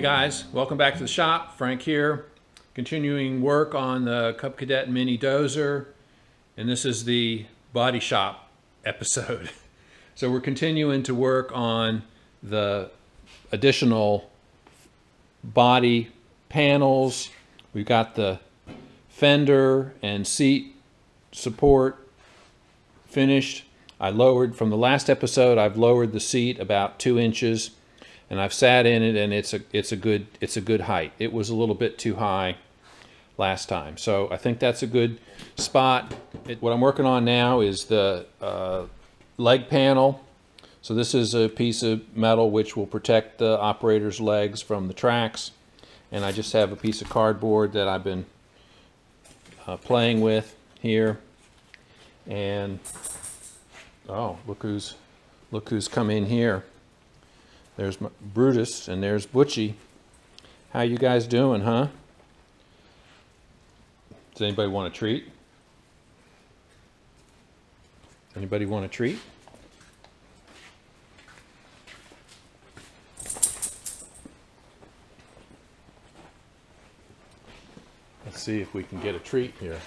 Hey guys, welcome back to the shop. Frank here, continuing work on the Cub Cadet Mini Dozer, and this is the body shop episode. So we're continuing to work on the additional body panels. We've got the fender and seat support finished. I lowered from the last episode, I've lowered the seat about two inches and I've sat in it and it's a it's a good it's a good height. It was a little bit too high last time. So I think that's a good spot. It, what I'm working on now is the uh, leg panel. So this is a piece of metal which will protect the operator's legs from the tracks. And I just have a piece of cardboard that I've been uh, playing with here. And oh, look who's look who's come in here. There's Brutus and there's Butchie. How you guys doing, huh? Does anybody want a treat? Anybody want a treat? Let's see if we can get a treat here.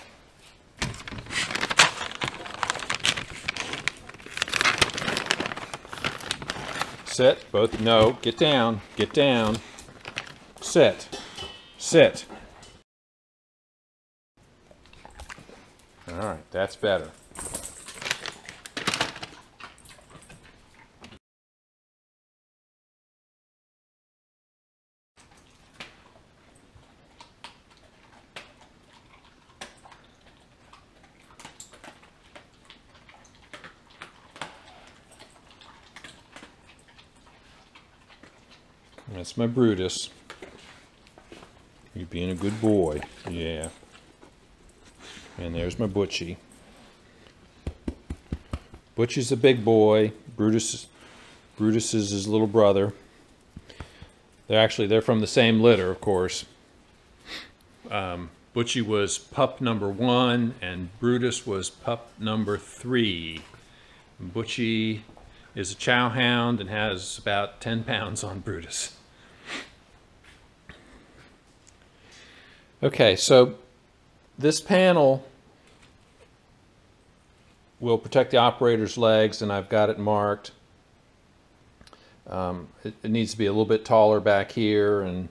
Sit. Both. No. Get down. Get down. Sit. Sit. All right. That's better. My Brutus. You're being a good boy. Yeah. And there's my Butchie. Butchie's a big boy. Brutus, Brutus is his little brother. They're actually they're from the same litter, of course. Um, Butchie was pup number one, and Brutus was pup number three. Butchie is a chow hound and has about 10 pounds on Brutus. Okay, so this panel will protect the operator's legs, and I've got it marked. Um, it, it, needs to be a little bit taller back here, and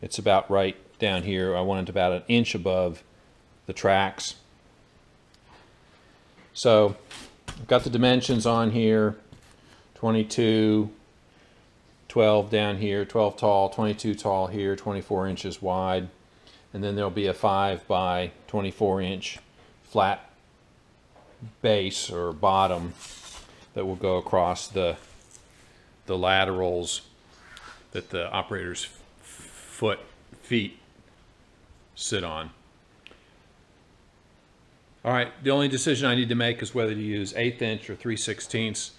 it's about right down here. I want it about an inch above the tracks. So I've got the dimensions on here, 22, 12 down here, 12 tall, 22 tall here, 24 inches wide and then there'll be a 5 by 24 inch flat base or bottom that will go across the the laterals that the operator's foot feet sit on. All right, the only decision I need to make is whether to use eighth inch or 3 sixteenths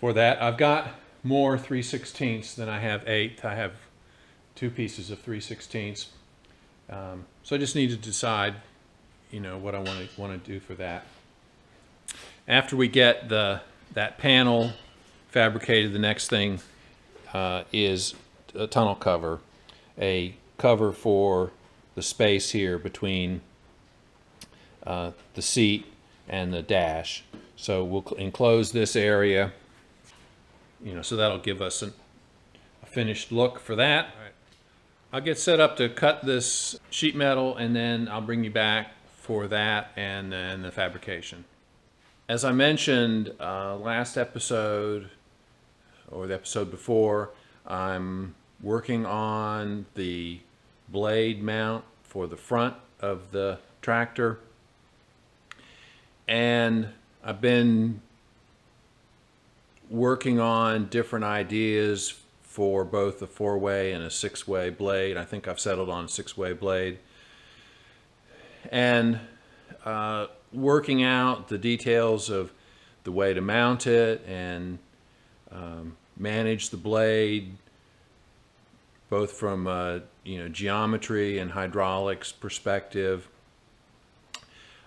for that. I've got more 3 sixteenths than I have eighth. I have two pieces of 3 sixteenths. Um, so I just need to decide, you know, what I want to want to do for that. After we get the that panel fabricated, the next thing uh, is a tunnel cover, a cover for the space here between uh, the seat and the dash. So we'll enclose this area, you know, so that'll give us an, a finished look for that. I'll get set up to cut this sheet metal and then I'll bring you back for that and then the fabrication. As I mentioned uh, last episode or the episode before, I'm working on the blade mount for the front of the tractor and I've been working on different ideas for both a four-way and a six-way blade. I think I've settled on a six-way blade. And uh, working out the details of the way to mount it and um, manage the blade both from you know geometry and hydraulics perspective.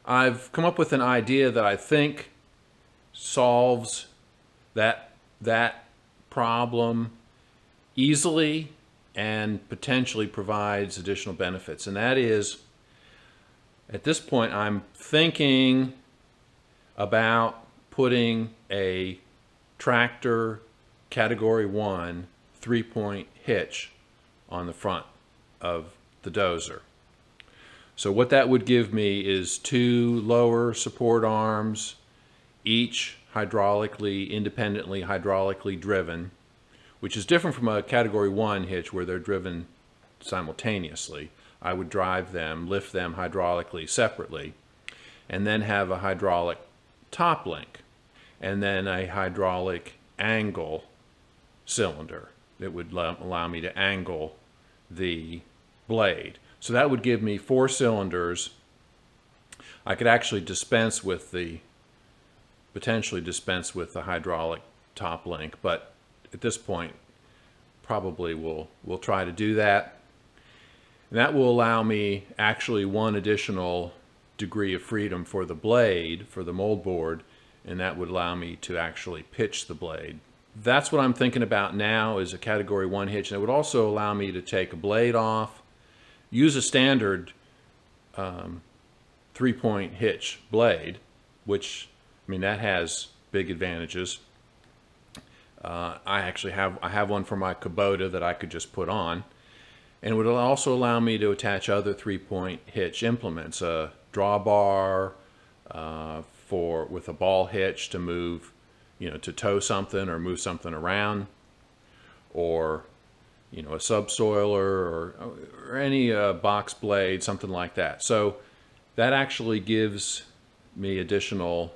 I've come up with an idea that I think solves that that problem easily and potentially provides additional benefits. And that is, at this point, I'm thinking about putting a tractor category one three point hitch on the front of the dozer. So what that would give me is two lower support arms, each hydraulically, independently hydraulically driven, which is different from a category one hitch where they're driven simultaneously. I would drive them, lift them hydraulically separately, and then have a hydraulic top link, and then a hydraulic angle cylinder that would allow me to angle the blade. So that would give me four cylinders. I could actually dispense with the, potentially dispense with the hydraulic top link, but at this point, probably we'll, we'll try to do that. And that will allow me actually one additional degree of freedom for the blade, for the mold board, and that would allow me to actually pitch the blade. That's what I'm thinking about now is a category one hitch. And it would also allow me to take a blade off, use a standard um, three-point hitch blade, which, I mean, that has big advantages. Uh, I actually have, I have one for my Kubota that I could just put on. And it would also allow me to attach other three-point hitch implements, a drawbar uh, for, with a ball hitch to move, you know, to tow something or move something around, or you know, a subsoiler or, or any uh, box blade, something like that. So that actually gives me additional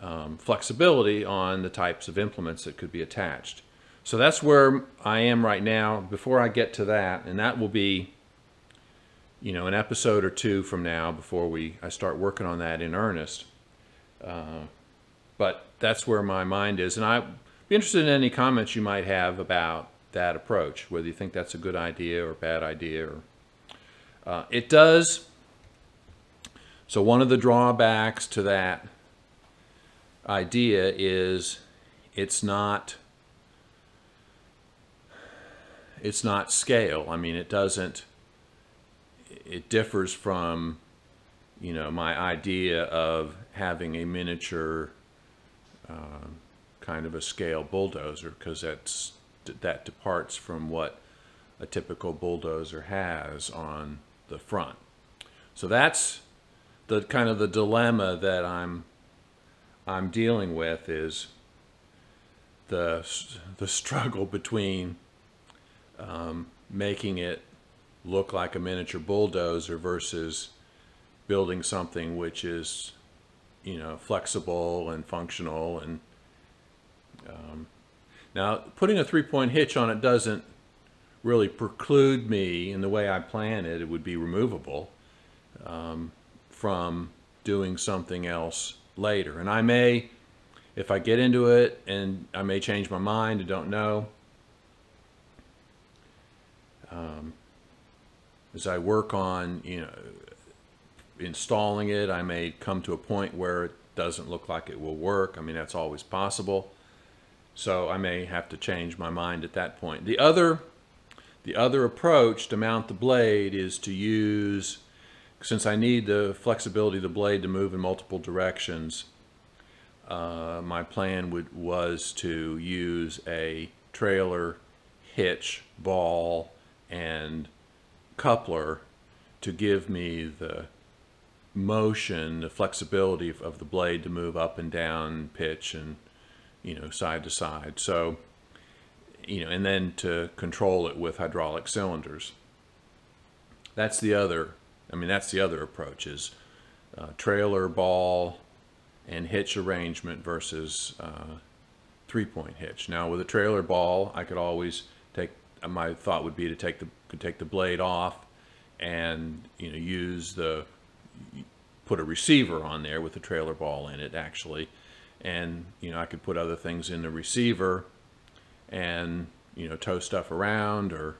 um, flexibility on the types of implements that could be attached. So that's where I am right now. Before I get to that, and that will be, you know, an episode or two from now before we I start working on that in earnest. Uh, but that's where my mind is, and I'd be interested in any comments you might have about that approach, whether you think that's a good idea or bad idea. Or, uh, it does. So one of the drawbacks to that idea is it's not it's not scale. I mean, it doesn't. It differs from, you know, my idea of having a miniature uh, kind of a scale bulldozer because that's that departs from what a typical bulldozer has on the front. So that's the kind of the dilemma that I'm I'm dealing with is the the struggle between um, making it look like a miniature bulldozer versus building something which is you know flexible and functional and um, now, putting a three-point hitch on it doesn't really preclude me in the way I plan it, it would be removable, um, from doing something else later. And I may, if I get into it and I may change my mind, I don't know. Um, as I work on, you know, installing it, I may come to a point where it doesn't look like it will work. I mean, that's always possible. So I may have to change my mind at that point. The other, the other approach to mount the blade is to use, since I need the flexibility of the blade to move in multiple directions, uh, my plan would, was to use a trailer hitch, ball, and coupler to give me the motion, the flexibility of the blade to move up and down, pitch, and you know, side to side. So, you know, and then to control it with hydraulic cylinders. That's the other, I mean, that's the other approach is uh, trailer ball and hitch arrangement versus uh, three-point hitch. Now with a trailer ball, I could always take, my thought would be to take the, could take the blade off and, you know, use the, put a receiver on there with the trailer ball in it actually and you know I could put other things in the receiver and you know tow stuff around or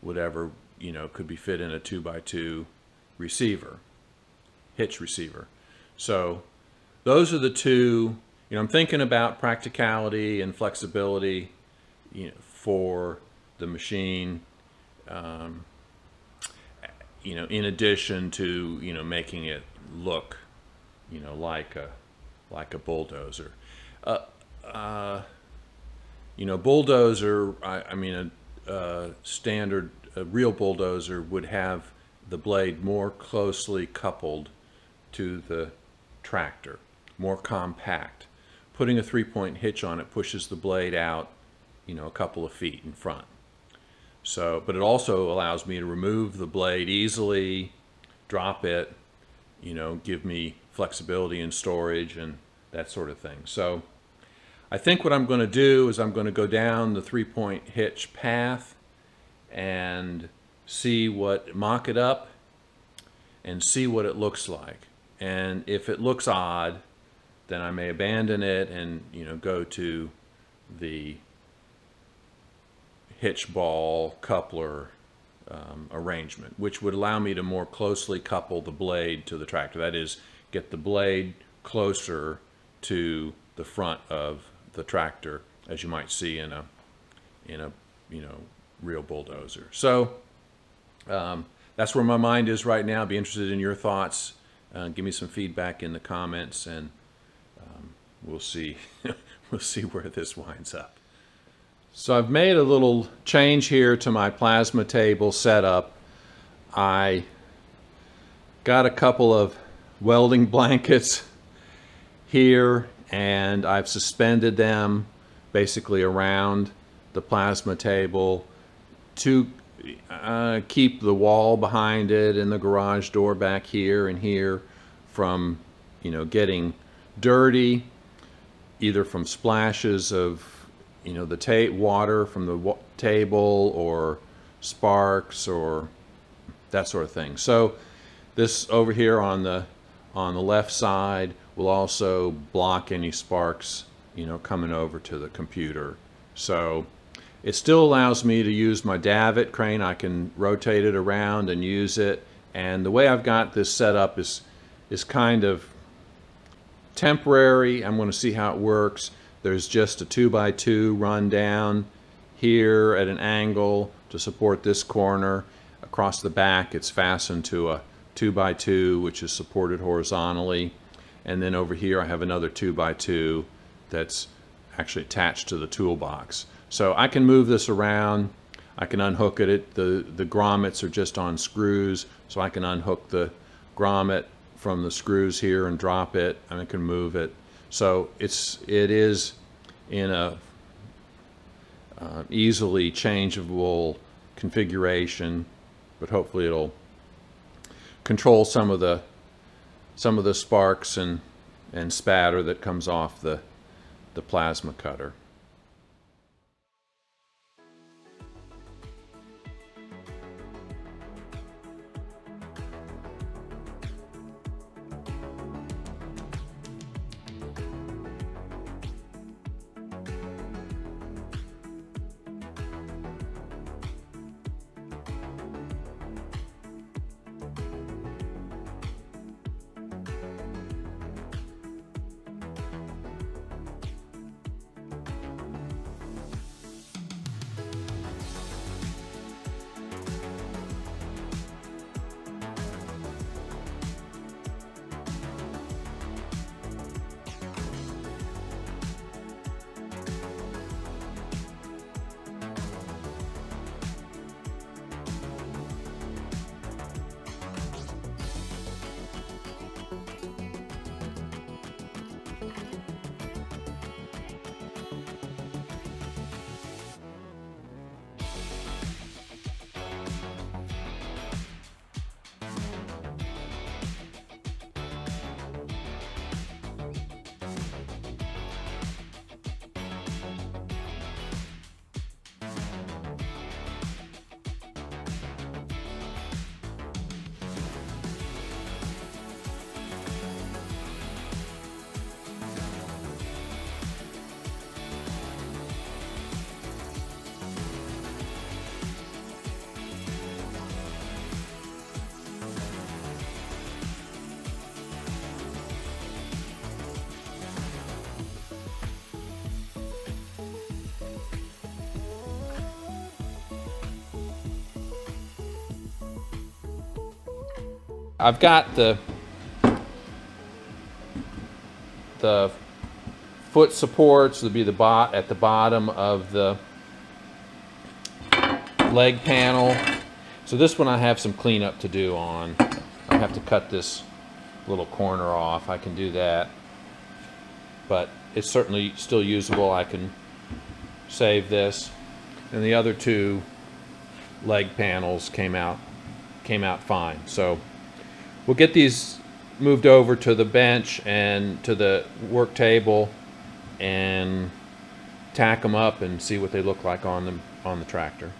whatever you know could be fit in a two by two receiver hitch receiver so those are the two you know I'm thinking about practicality and flexibility you know for the machine um, you know, in addition to, you know, making it look, you know, like a, like a bulldozer. Uh, uh, you know, bulldozer, I, I mean, a, a standard, a real bulldozer would have the blade more closely coupled to the tractor, more compact. Putting a three-point hitch on it pushes the blade out, you know, a couple of feet in front. So, but it also allows me to remove the blade easily, drop it, you know, give me flexibility in storage and that sort of thing. So I think what I'm going to do is I'm going to go down the three-point hitch path and see what, mock it up and see what it looks like. And if it looks odd, then I may abandon it and, you know, go to the hitch ball coupler um, arrangement, which would allow me to more closely couple the blade to the tractor. That is, get the blade closer to the front of the tractor, as you might see in a, in a, you know, real bulldozer. So um, that's where my mind is right now. Be interested in your thoughts. Uh, give me some feedback in the comments, and um, we'll see. we'll see where this winds up. So I've made a little change here to my plasma table setup. I got a couple of welding blankets here and I've suspended them basically around the plasma table to uh, keep the wall behind it and the garage door back here and here from you know getting dirty either from splashes of you know, the ta water from the table or sparks or that sort of thing. So this over here on the on the left side will also block any sparks, you know, coming over to the computer. So it still allows me to use my davit crane. I can rotate it around and use it. And the way I've got this set up is is kind of temporary. I'm going to see how it works. There's just a 2 by 2 run down here at an angle to support this corner. Across the back it's fastened to a 2 by 2 which is supported horizontally. And then over here I have another 2 by 2 that's actually attached to the toolbox. So I can move this around. I can unhook it. The, the grommets are just on screws, so I can unhook the grommet from the screws here and drop it, and I can move it. So it's it is in a uh, easily changeable configuration, but hopefully it'll control some of the some of the sparks and and spatter that comes off the the plasma cutter. I've got the the foot supports will be the bot at the bottom of the leg panel. So this one I have some cleanup to do on. I have to cut this little corner off. I can do that. But it's certainly still usable. I can save this. And the other two leg panels came out came out fine. So we'll get these moved over to the bench and to the work table and tack them up and see what they look like on the on the tractor.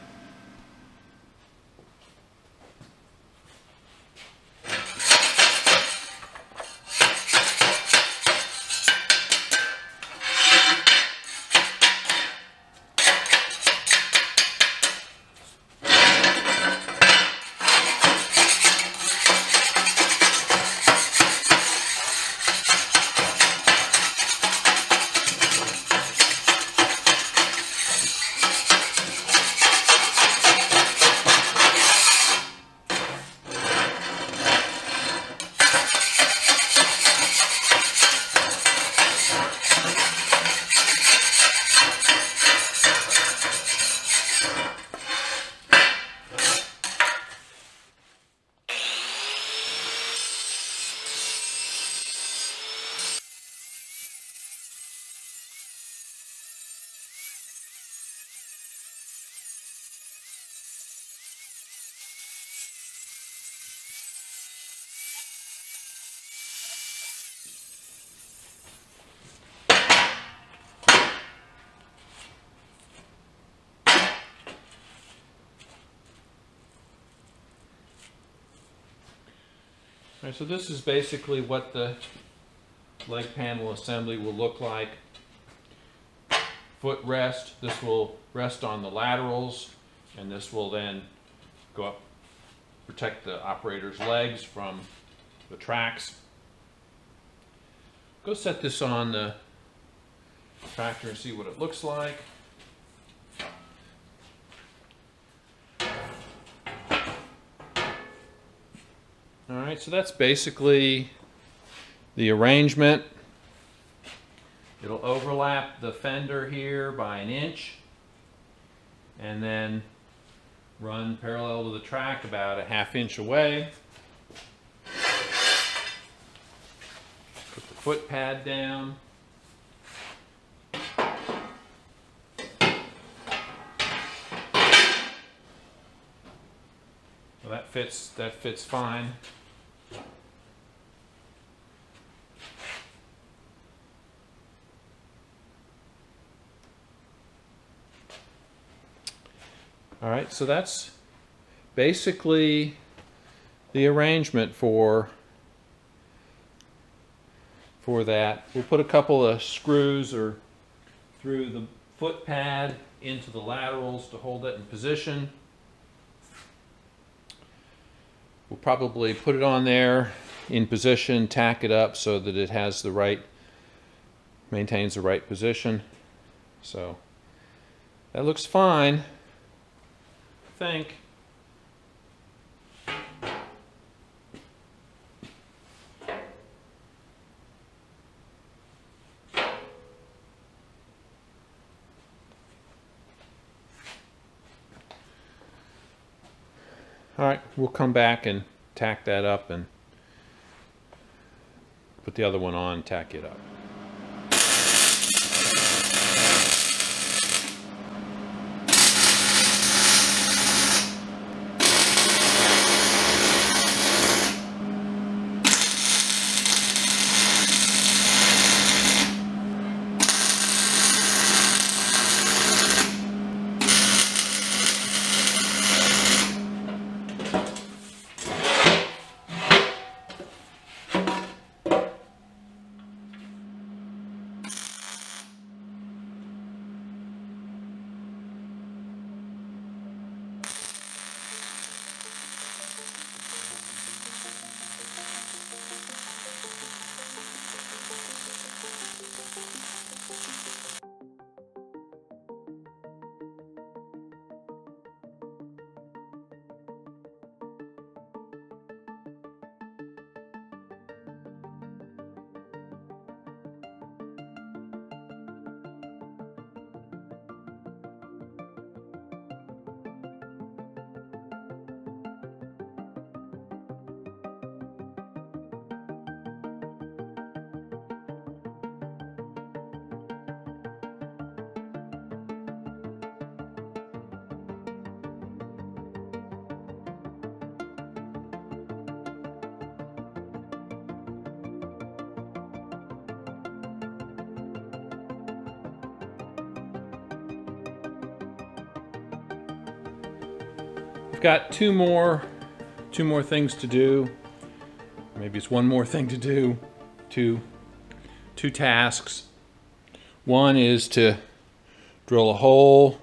Right, so this is basically what the leg panel assembly will look like. Foot rest, this will rest on the laterals, and this will then go up, protect the operator's legs from the tracks. Go set this on the tractor and see what it looks like. Right, so that's basically the arrangement. It'll overlap the fender here by an inch and then run parallel to the track about a half inch away. Put the foot pad down. Well, that fits, that fits fine. All right, so that's basically the arrangement for for that. We'll put a couple of screws or through the foot pad into the laterals to hold it in position. We'll probably put it on there in position, tack it up so that it has the right, maintains the right position. So that looks fine, think. All right, we'll come back and tack that up and put the other one on, tack it up. I've got two more, two more things to do. Maybe it's one more thing to do. Two, two tasks. One is to drill a hole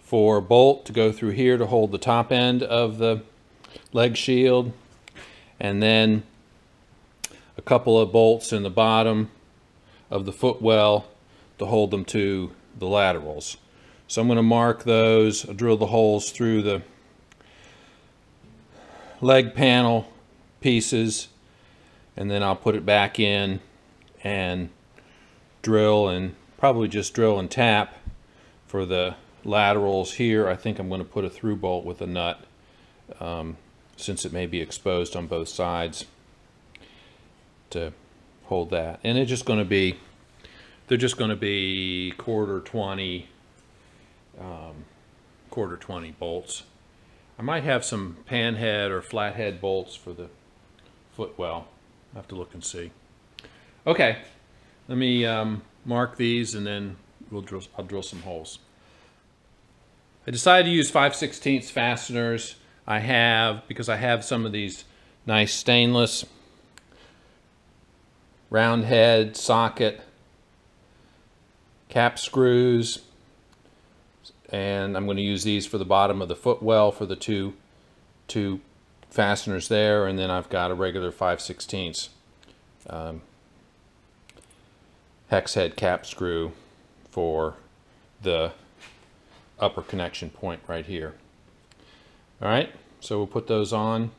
for a bolt to go through here to hold the top end of the leg shield. And then a couple of bolts in the bottom of the footwell to hold them to the laterals. So I'm going to mark those, I'll drill the holes through the leg panel pieces and then I'll put it back in and drill and probably just drill and tap for the laterals here. I think I'm going to put a through bolt with a nut um, since it may be exposed on both sides to hold that. And it's just going to be, they're just going to be quarter 20, um, quarter 20 bolts. I might have some panhead or flathead bolts for the footwell. I have to look and see. Okay, let me um, mark these and then we'll drill, I'll drill some holes. I decided to use 5 16 fasteners. I have, because I have some of these nice stainless round head socket cap screws and I'm going to use these for the bottom of the footwell for the two two fasteners there and then I've got a regular 5 16 um, hex head cap screw for the upper connection point right here. All right, so we'll put those on.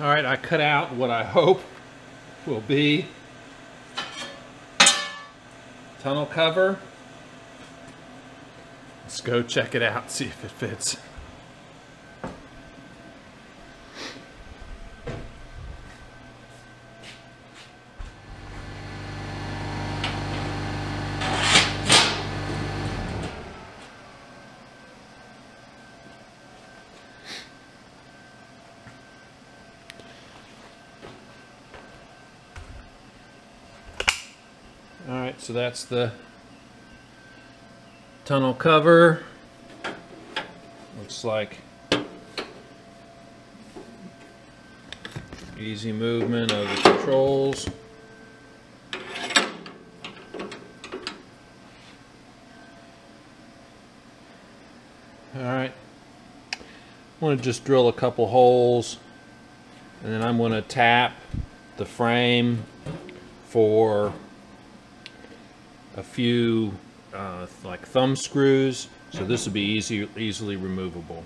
All right, I cut out what I hope will be tunnel cover. Let's go check it out, see if it fits. All right, so that's the tunnel cover. Looks like easy movement of the controls. All right, I'm going to just drill a couple holes and then I'm going to tap the frame for a few uh, like thumb screws so this would be easy easily removable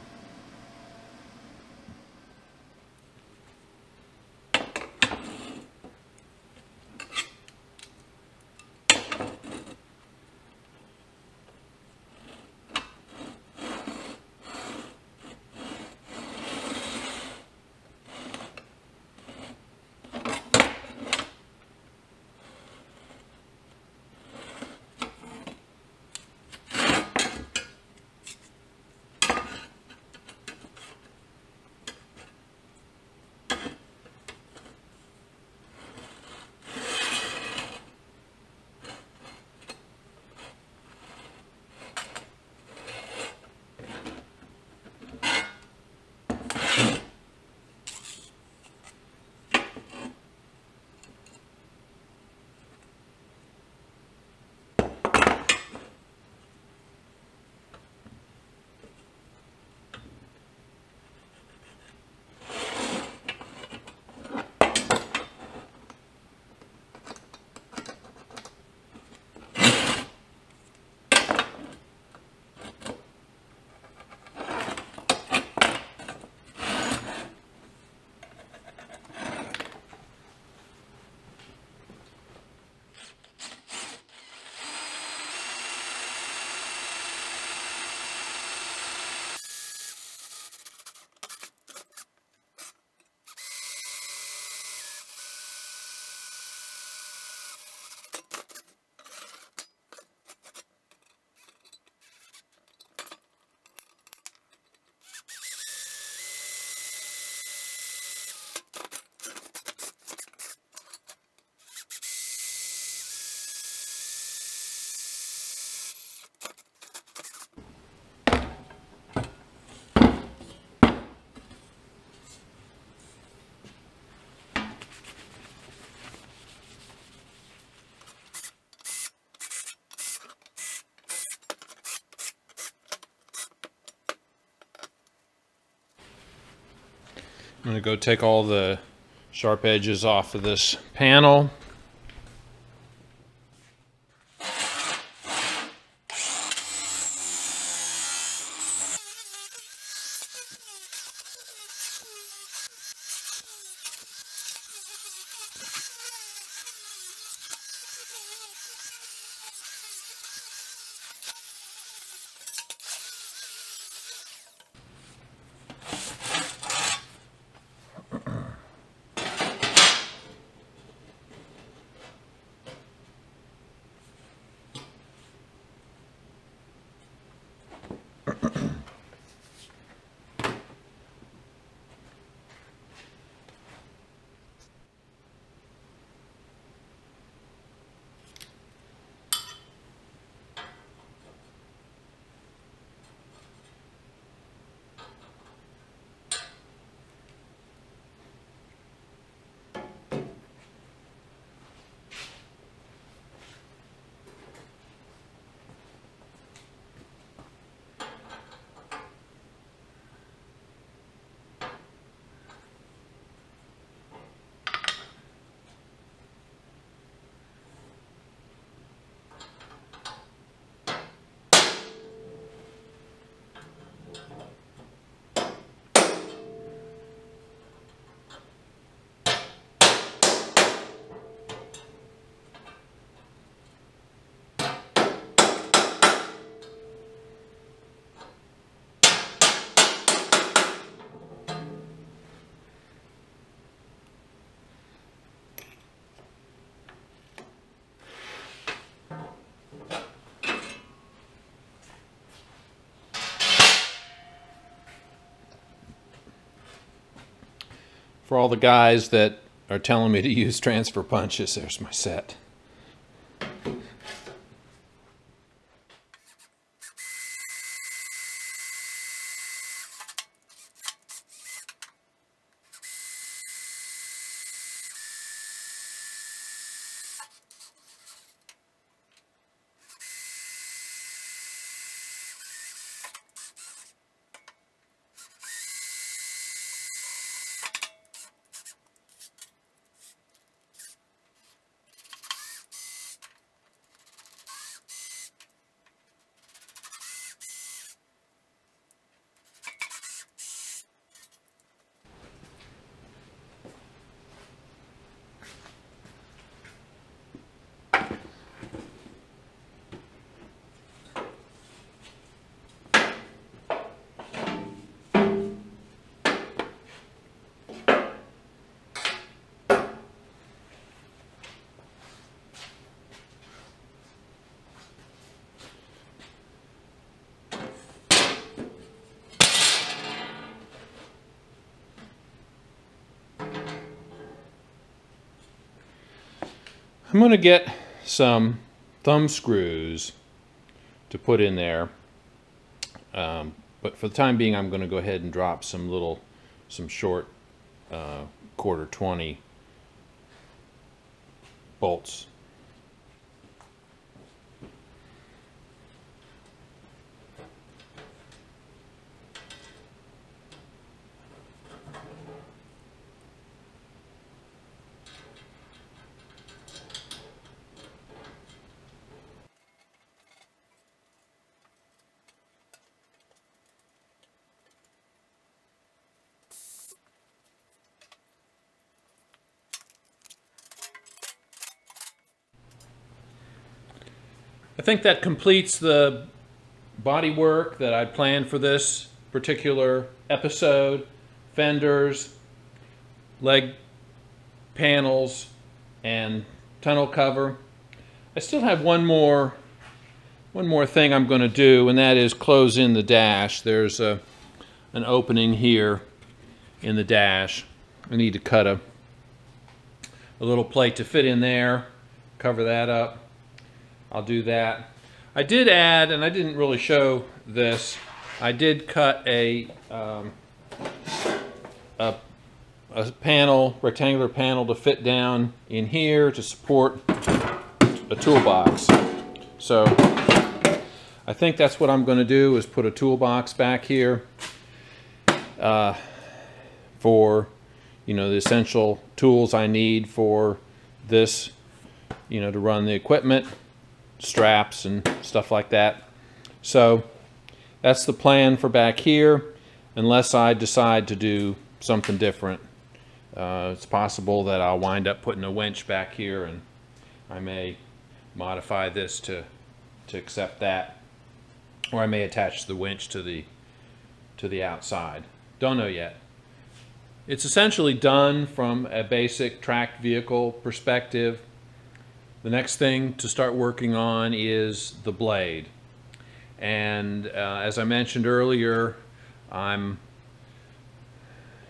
I'm going to go take all the sharp edges off of this panel. For all the guys that are telling me to use transfer punches, there's my set. I'm going to get some thumb screws to put in there. Um, but for the time being, I'm going to go ahead and drop some little, some short uh, quarter 20 bolts. Think that completes the body work that I planned for this particular episode. Fenders, leg panels, and tunnel cover. I still have one more one more thing I'm going to do, and that is close in the dash. There's a, an opening here in the dash. I need to cut a, a little plate to fit in there, cover that up. I'll do that. I did add, and I didn't really show this, I did cut a, um, a, a panel, rectangular panel to fit down in here to support a toolbox. So I think that's what I'm going to do is put a toolbox back here uh, for you know the essential tools I need for this you know to run the equipment straps and stuff like that. So that's the plan for back here, unless I decide to do something different. Uh, it's possible that I'll wind up putting a winch back here and I may modify this to, to accept that. Or I may attach the winch to the, to the outside. Don't know yet. It's essentially done from a basic tracked vehicle perspective. The next thing to start working on is the blade. And uh, as I mentioned earlier, I'm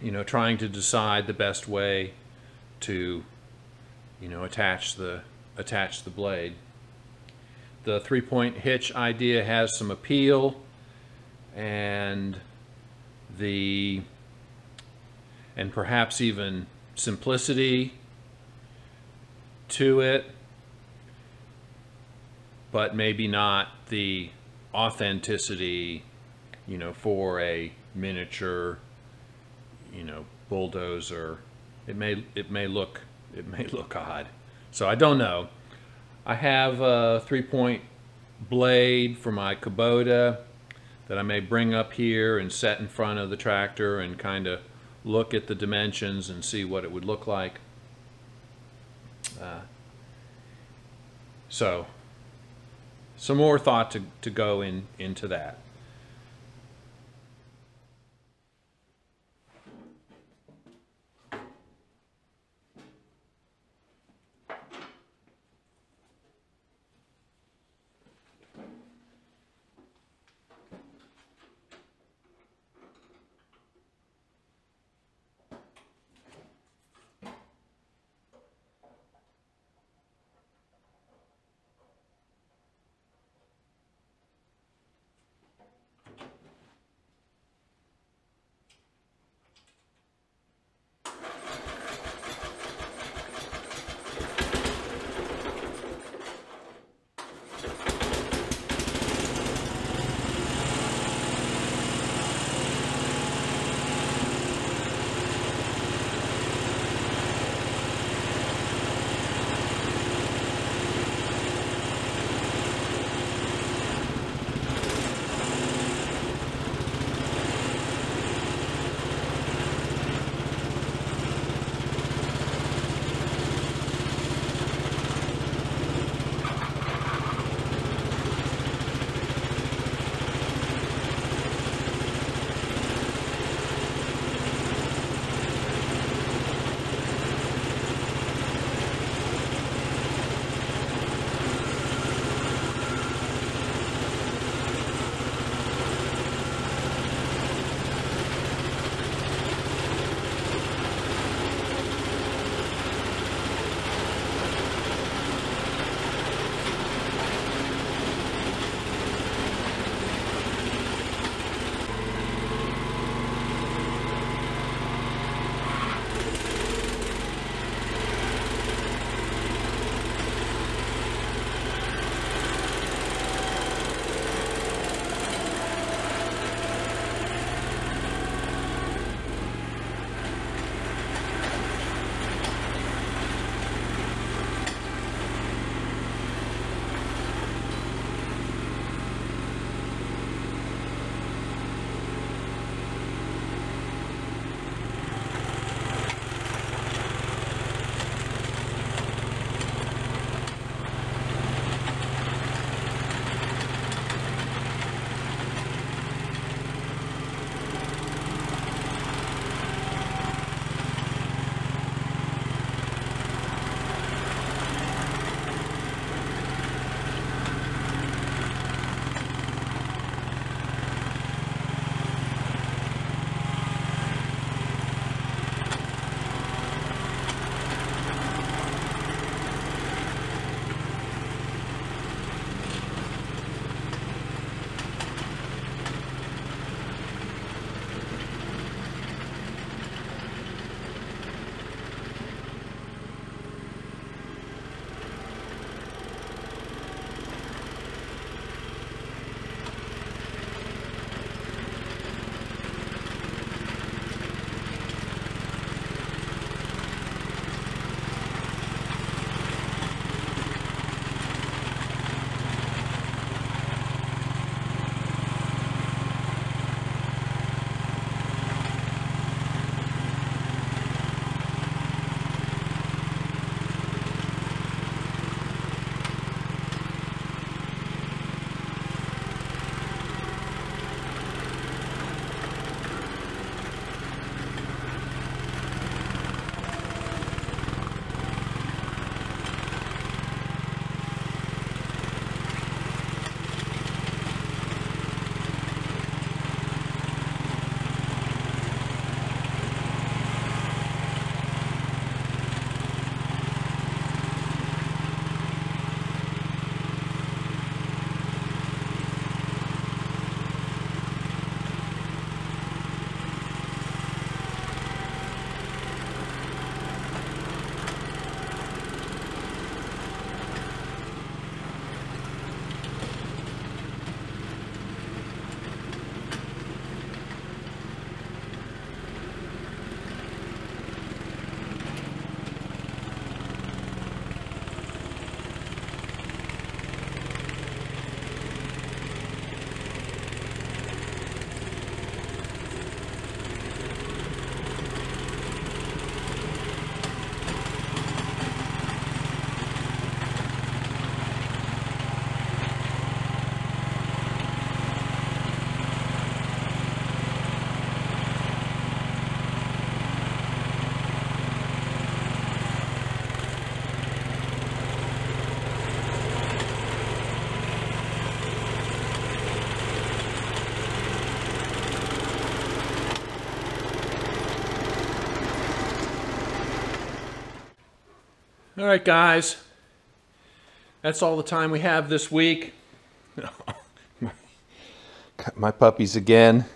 you know trying to decide the best way to you know attach the attach the blade. The three-point hitch idea has some appeal and the and perhaps even simplicity to it but maybe not the authenticity, you know, for a miniature, you know, bulldozer. It may it may look it may look odd. So I don't know. I have a three-point blade for my Kubota that I may bring up here and set in front of the tractor and kind of look at the dimensions and see what it would look like. Uh, so some more thought to, to go in into that. All right, guys. That's all the time we have this week. my puppies again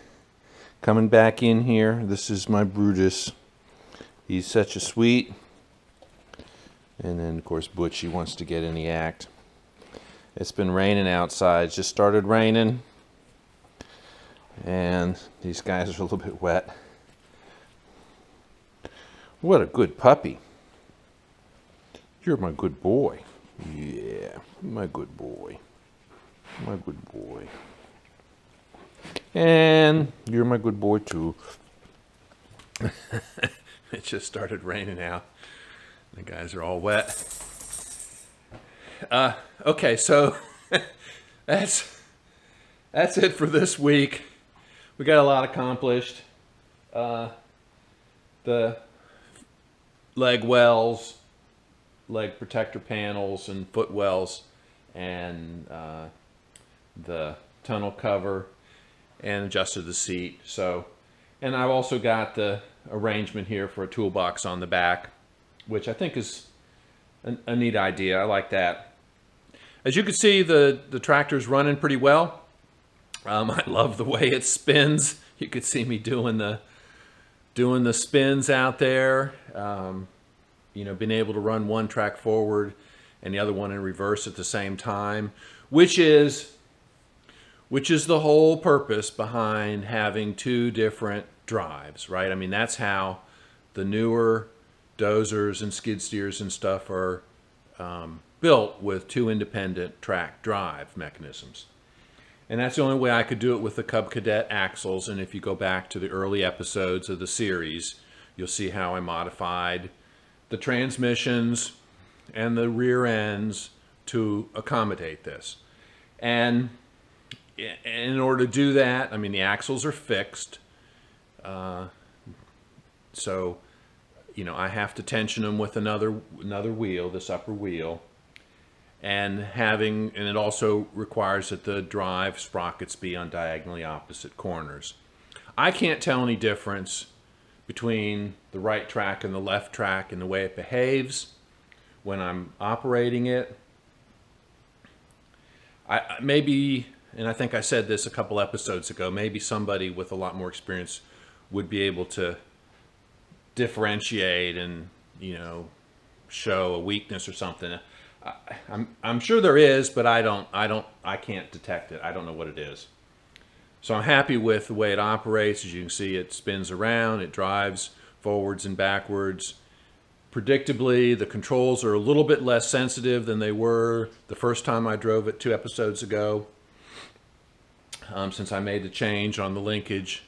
coming back in here. This is my Brutus. He's such a sweet. And then, of course, Butchie wants to get in the act. It's been raining outside. It just started raining. And these guys are a little bit wet. What a good puppy. You're my good boy. Yeah, my good boy. My good boy. And you're my good boy too. it just started raining out. The guys are all wet. Uh, okay, so that's that's it for this week. We got a lot accomplished. Uh, the leg wells, leg protector panels, and foot wells, and uh, the tunnel cover, and adjusted the seat. So, and I've also got the arrangement here for a toolbox on the back, which I think is a, a neat idea. I like that. As you can see, the, the tractor's running pretty well. Um, I love the way it spins. You could see me doing the doing the spins out there. Um, you know, being able to run one track forward and the other one in reverse at the same time, which is which is the whole purpose behind having two different drives, right? I mean, that's how the newer dozers and skid steers and stuff are um, built with two independent track drive mechanisms. And that's the only way I could do it with the Cub Cadet axles. And if you go back to the early episodes of the series, you'll see how I modified the transmissions and the rear ends to accommodate this. And in order to do that, I mean, the axles are fixed. Uh, so, you know, I have to tension them with another, another wheel, this upper wheel and having and it also requires that the drive sprockets be on diagonally opposite corners. I can't tell any difference between the right track and the left track and the way it behaves when I'm operating it. I maybe and I think I said this a couple episodes ago, maybe somebody with a lot more experience would be able to differentiate and, you know, show a weakness or something. I, I'm I'm sure there is, but I don't I don't I can't detect it. I don't know what it is. So I'm happy with the way it operates. As you can see, it spins around, it drives forwards and backwards. Predictably, the controls are a little bit less sensitive than they were the first time I drove it two episodes ago, um, since I made the change on the linkage.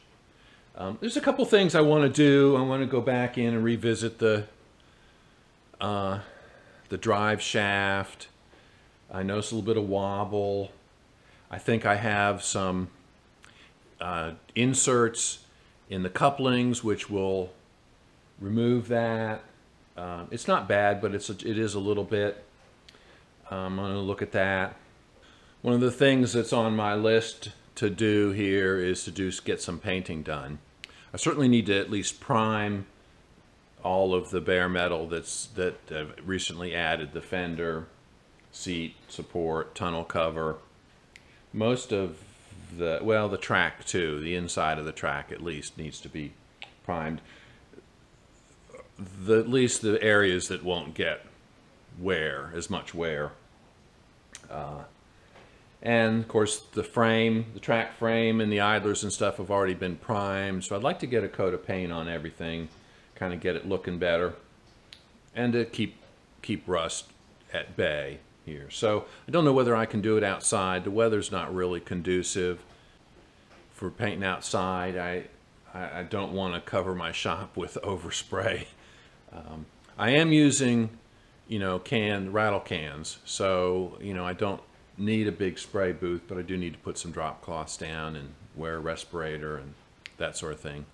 Um, there's a couple things I want to do. I want to go back in and revisit the uh, the drive shaft. I notice a little bit of wobble. I think I have some uh, inserts in the couplings which will remove that. Um, it's not bad, but it's a, it is a little bit. Um, I'm going to look at that. One of the things that's on my list to do here is to do get some painting done. I certainly need to at least prime all of the bare metal that's that I've recently added the fender, seat support, tunnel cover. Most of the well, the track too, the inside of the track at least needs to be primed. The, at least the areas that won't get wear as much wear. Uh, and of course the frame, the track frame and the idlers and stuff have already been primed. So I'd like to get a coat of paint on everything kind of get it looking better and to keep keep rust at bay here. So I don't know whether I can do it outside. The weather's not really conducive for painting outside. I I, don't want to cover my shop with overspray. Um, I am using, you know, canned rattle cans. So, you know, I don't need a big spray booth, but I do need to put some drop cloths down and wear a respirator and that sort of thing.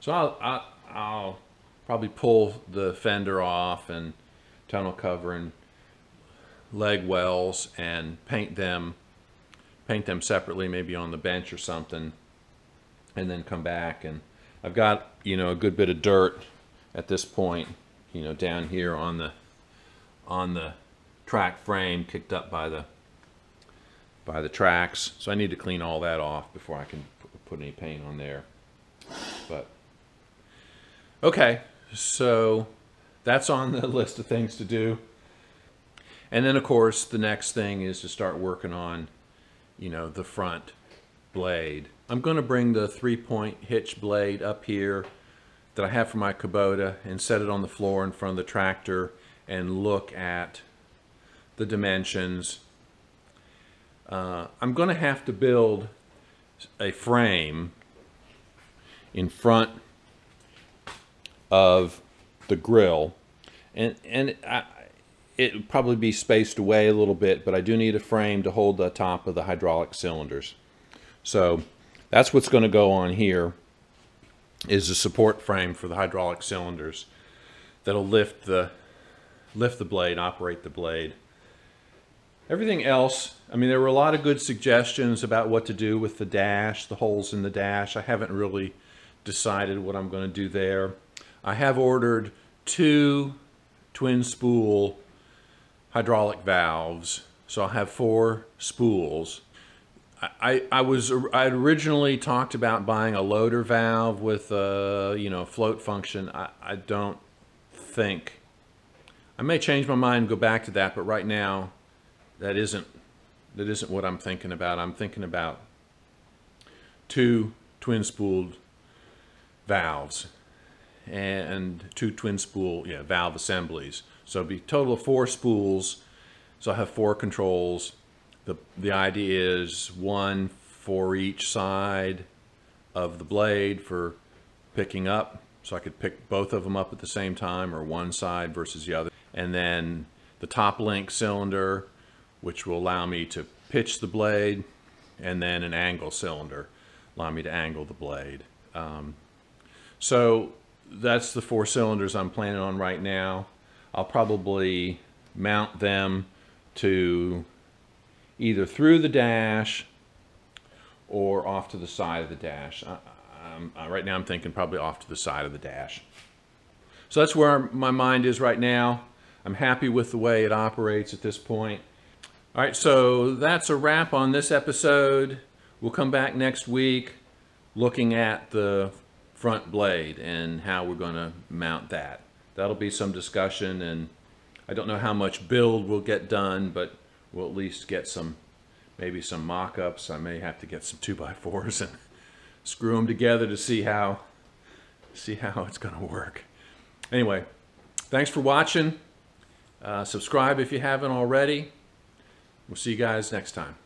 So I'll, I'll, I'll probably pull the fender off and tunnel cover and leg wells and paint them paint them separately maybe on the bench or something and then come back and I've got you know a good bit of dirt at this point you know down here on the on the track frame kicked up by the by the tracks. So I need to clean all that off before I can put any paint on there. But okay, so that's on the list of things to do. And then of course the next thing is to start working on, you know, the front blade. I'm going to bring the three-point hitch blade up here that I have for my Kubota and set it on the floor in front of the tractor and look at the dimensions. Uh, I'm going to have to build a frame in front of the grill and and it probably be spaced away a little bit but I do need a frame to hold the top of the hydraulic cylinders so that's what's going to go on here is a support frame for the hydraulic cylinders that'll lift the lift the blade, operate the blade. Everything else, I mean, there were a lot of good suggestions about what to do with the dash, the holes in the dash. I haven't really decided what I'm going to do there. I have ordered two twin spool hydraulic valves, so I'll have four spools. I, I was I originally talked about buying a loader valve with a you know float function. I, I don't think I may change my mind go back to that, but right now that isn't that isn't what I'm thinking about. I'm thinking about two twin spooled valves and two twin spool yeah valve assemblies. So it'd be total of four spools. So I have four controls the, the idea is one for each side of the blade for picking up. So I could pick both of them up at the same time or one side versus the other. And then the top link cylinder, which will allow me to pitch the blade. And then an angle cylinder, allow me to angle the blade. Um, so that's the four cylinders I'm planning on right now. I'll probably mount them to either through the dash or off to the side of the dash. I, I, uh, right now I'm thinking probably off to the side of the dash. So that's where my mind is right now. I'm happy with the way it operates at this point. All right, so that's a wrap on this episode. We'll come back next week looking at the front blade and how we're going to mount that. That'll be some discussion and I don't know how much build will get done, but we'll at least get some, maybe some mock-ups. I may have to get some 2x4s and screw them together to see how, see how it's going to work. Anyway, thanks for watching. Uh, subscribe if you haven't already. We'll see you guys next time.